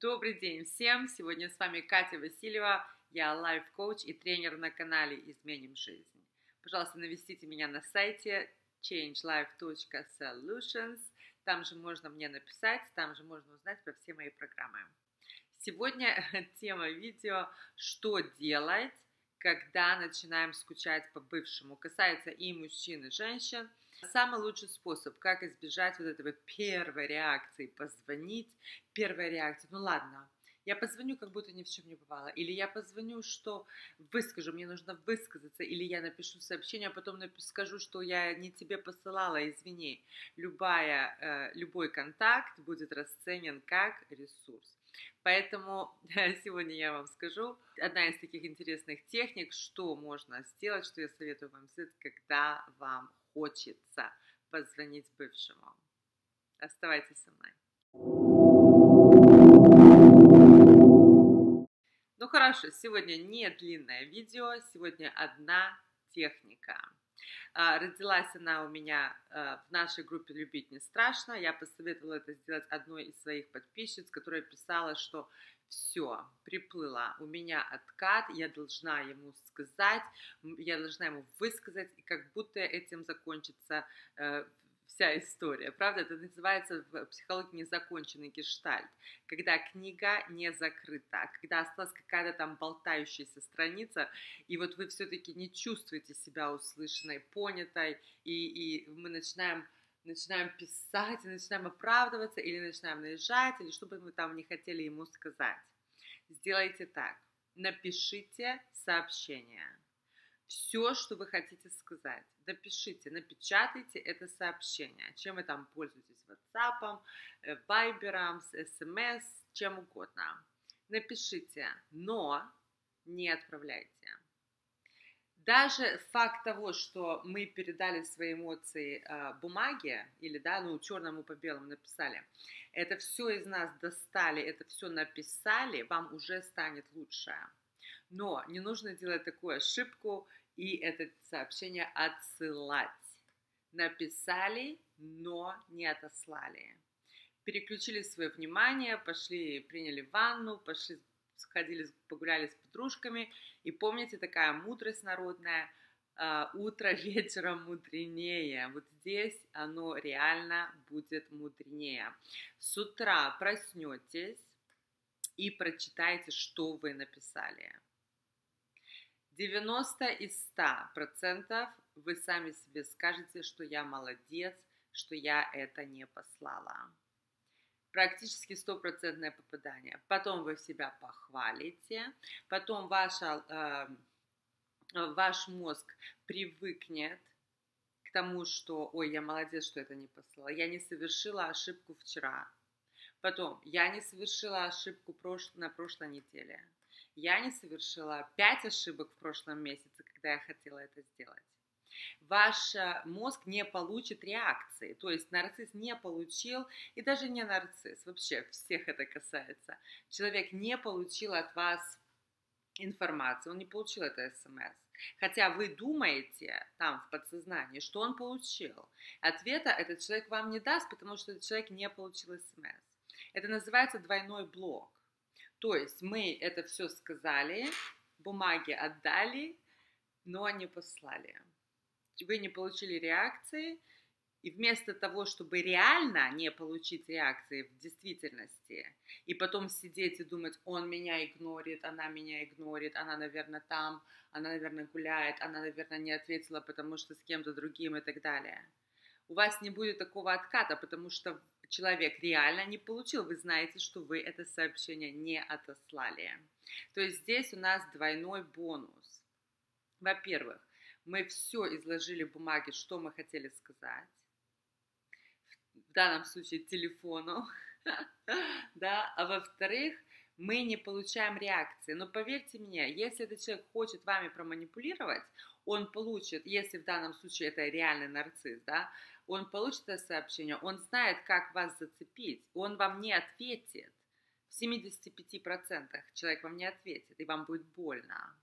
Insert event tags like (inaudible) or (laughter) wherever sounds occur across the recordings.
Добрый день всем! Сегодня с вами Катя Васильева, я лайф-коуч и тренер на канале «Изменим жизнь». Пожалуйста, навестите меня на сайте changelife.solutions. Там же можно мне написать, там же можно узнать про все мои программы. Сегодня (laughs) тема видео «Что делать, когда начинаем скучать по бывшему?» Касается и мужчин, и женщин – Самый лучший способ, как избежать вот этого первой реакции, позвонить, первая реакция, ну ладно, я позвоню, как будто ни в чем не бывало. Или я позвоню, что выскажу, мне нужно высказаться. Или я напишу сообщение, а потом скажу, что я не тебе посылала, извини. Любая, э, любой контакт будет расценен как ресурс. Поэтому (laughs) сегодня я вам скажу одна из таких интересных техник, что можно сделать, что я советую вам сделать, когда вам хочется позвонить бывшему. Оставайтесь со мной. Ну хорошо, сегодня не длинное видео, сегодня одна техника. А, родилась она у меня а, в нашей группе «Любить не страшно». Я посоветовала это сделать одной из своих подписчиц, которая писала, что все, приплыла, у меня откат, я должна ему сказать, я должна ему высказать, и как будто этим закончится э, вся история, правда? Это называется в психологии незаконченный гештальт, когда книга не закрыта, когда осталась какая-то там болтающаяся страница, и вот вы все-таки не чувствуете себя услышанной, понятой, и, и мы начинаем начинаем писать, и начинаем оправдываться, или начинаем наезжать, или что бы мы там не хотели ему сказать. Сделайте так. Напишите сообщение. Все, что вы хотите сказать, напишите, напечатайте это сообщение. Чем вы там пользуетесь? WhatsApp, Viber, SMS, чем угодно. Напишите, но не отправляйте. Даже факт того, что мы передали свои эмоции э, бумаге, или, да, ну, черному по белому написали, это все из нас достали, это все написали, вам уже станет лучше. Но не нужно делать такую ошибку и это сообщение отсылать. Написали, но не отослали. Переключили свое внимание, пошли, приняли ванну, пошли сходили, погуляли с подружками. И помните, такая мудрость народная, а, утро вечером мудренее. Вот здесь оно реально будет мудренее. С утра проснетесь и прочитайте, что вы написали. 90 из 100 процентов вы сами себе скажете, что я молодец, что я это не послала практически стопроцентное попадание. Потом вы себя похвалите, потом ваша, э, ваш мозг привыкнет к тому, что, ой, я молодец, что это не послала, я не совершила ошибку вчера. Потом, я не совершила ошибку прош... на прошлой неделе. Я не совершила пять ошибок в прошлом месяце, когда я хотела это сделать ваш э, мозг не получит реакции. То есть нарцисс не получил, и даже не нарцисс, вообще всех это касается. Человек не получил от вас информацию, он не получил это смс. Хотя вы думаете там в подсознании, что он получил. Ответа этот человек вам не даст, потому что этот человек не получил смс. Это называется двойной блок. То есть мы это все сказали, бумаги отдали, но не послали вы не получили реакции, и вместо того, чтобы реально не получить реакции в действительности, и потом сидеть и думать, он меня игнорит, она меня игнорит, она, наверное, там, она, наверное, гуляет, она, наверное, не ответила, потому что с кем-то другим и так далее. У вас не будет такого отката, потому что человек реально не получил. Вы знаете, что вы это сообщение не отослали. То есть здесь у нас двойной бонус. Во-первых, мы все изложили в бумаге, что мы хотели сказать. В данном случае телефону. (laughs) да, а во-вторых, мы не получаем реакции. Но поверьте мне, если этот человек хочет вами проманипулировать, он получит, если в данном случае это реальный нарцисс, да, он получит это сообщение, он знает, как вас зацепить, он вам не ответит. В 75% человек вам не ответит, и вам будет больно.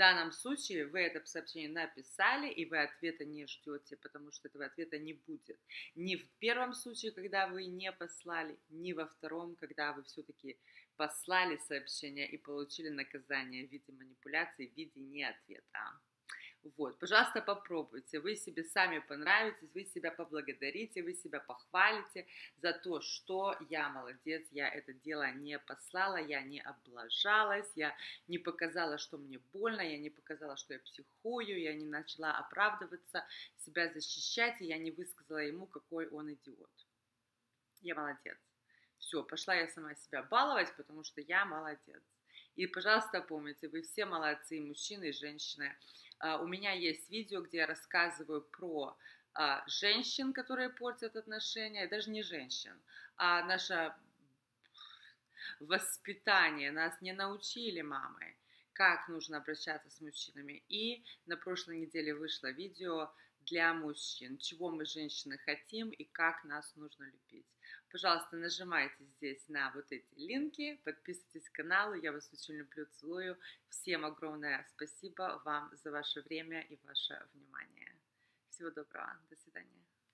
Данном случае вы это сообщение написали, и вы ответа не ждете, потому что этого ответа не будет. Ни в первом случае, когда вы не послали, ни во втором, когда вы все-таки послали сообщение и получили наказание в виде манипуляции, в виде не ответа. Вот, пожалуйста, попробуйте. Вы себе сами понравитесь, вы себя поблагодарите, вы себя похвалите за то, что я молодец, я это дело не послала, я не облажалась, я не показала, что мне больно, я не показала, что я психую, я не начала оправдываться, себя защищать, и я не высказала ему, какой он идиот. Я молодец. Все, пошла я сама себя баловать, потому что я молодец. И, пожалуйста, помните, вы все молодцы, мужчины и женщины. А, у меня есть видео, где я рассказываю про а, женщин, которые портят отношения, даже не женщин, а наше воспитание. Нас не научили мамы, как нужно обращаться с мужчинами. И на прошлой неделе вышло видео для мужчин, чего мы, женщины, хотим и как нас нужно любить. Пожалуйста, нажимайте здесь на вот эти линки, подписывайтесь к каналу, я вас очень люблю, целую. Всем огромное спасибо вам за ваше время и ваше внимание. Всего доброго, до свидания.